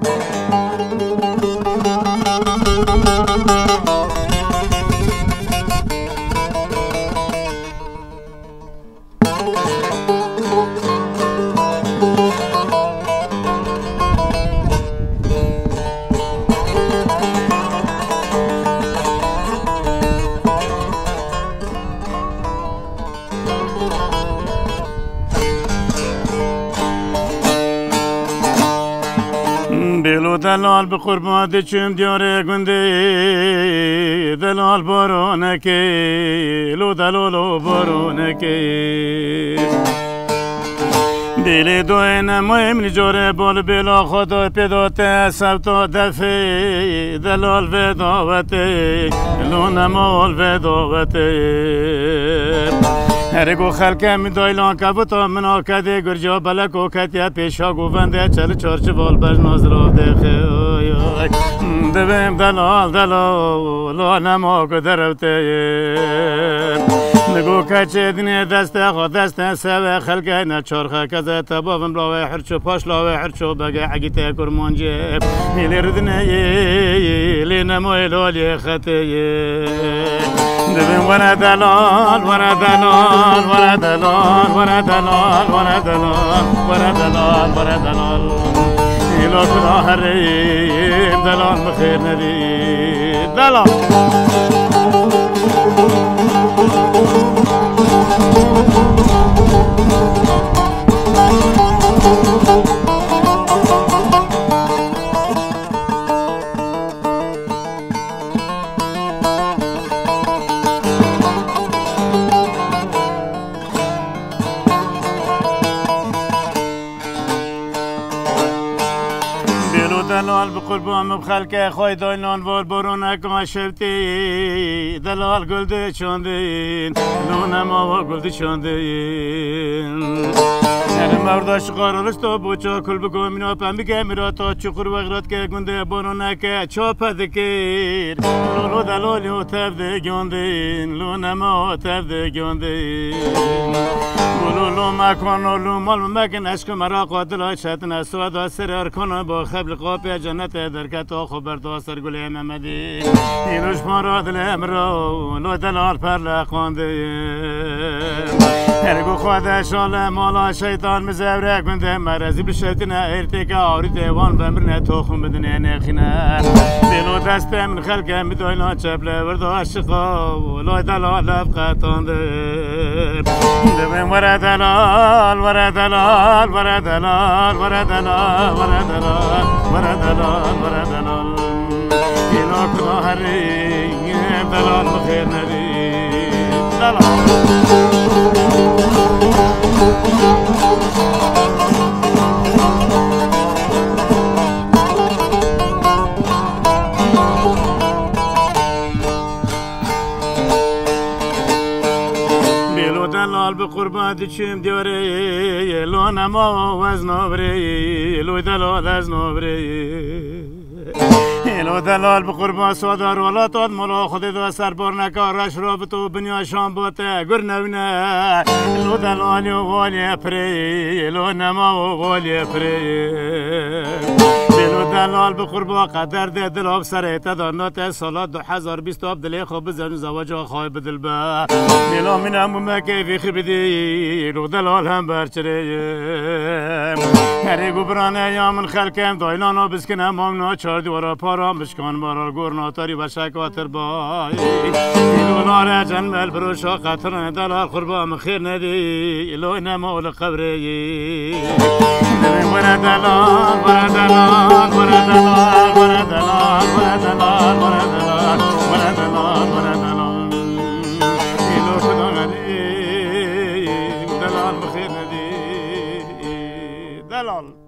Müzik دلال به قربان چم دیاره گنده. دلال بارونکه لو دلالو بارونکه دل دو نمایم نجاره بال بلا خدا پیدات سبتا دفه. دلال و دعوته لو نمال و دعوته هرگو خلک می دایل آنکه تا من آکده گرجا بلک آکت یا پیشا گوونده چل چارچه بال بر ناز را خیلی دبیم دلال دلال لانم آکده روته نگو کچه دنیا دسته خود دسته سوه خلک نه چارخه کزه تبابم لاوه حرچو پاش لاوه حرچو بگه عگیته کرمانجه. نیلی ردنه لی نموی لالی خطه دبیم ورا دلال ورا دلال ورا دلال ورا دلال ورا دلال ورا دلال ورا دلال. ایلا کلا هریم دلال بخیر ندی دلال. دلال به قربان خلق خوی داینان وار برون اکما شبتی دلال گلده چاندین نونما و گلده چاندین. مرداش قرارش تو بوچا کل بگو مینا پم بگه میرا تا چخور وغرات که گنده برون اکه چاپ دکیر لولو دلالی و تبده گندین لونما تبده گندین. لولو مکن لولو مال مکن عشق مرا قاتل شتن اسود و سرار کن با خبل قاپی جنت درکت و خبر تو سر گل محمدی. اینوش مرا دل امرو لو دلال پر لقانده هرگو خود شال مالا شیطان مزوره گنده مرزی بشتنه ارتکا آوری دیوان بمرنه توخم بدنه نخینه دلو دست من خلقه میدوینا چپله ورد عاشقا لو دلال لفقتانده دبیم ورا دلال ورا دلال ورا دلال ورا دلال ورا دلال ورا دلال. ورا دلال کلا هریم دلال بخیر ندی دلال. بیلو دلال به قربان چیم دیاره لو نما و از نابره لو دلال از نابره لو دلال به قربان سوادار والا تاد ملا خود دو سربار نکارش را به تو بنیا شام باته گر نوینه لو دلالی و غالی پری لو نما و غالی پری. بلو دلال بخور با قدر ده دل آب سر تدانات سالات دو هزار بیست آب دلی خوب بزن. زواج آخای بدل با. بلا من همو مکیفی خبیدی رو دلال هم برچریم هره گبرانه یا من خلکم. دایلان آب بسکنم هم ناچار. دیوارا پارام بشکان. بارا گور ناتاری و شکاتر بای. دلار جنبل بروشا قطر دلال قربام مخیر ندی. الوی نمول قبری. دلال برا دلال. all.